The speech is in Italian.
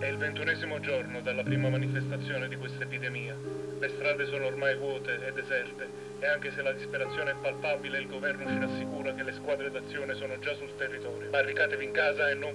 È il ventunesimo giorno dalla prima manifestazione di questa epidemia. Le strade sono ormai vuote e deserte e anche se la disperazione è palpabile il governo ci rassicura che le squadre d'azione sono già sul territorio. Barricatevi in casa e non...